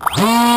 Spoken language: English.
Ah!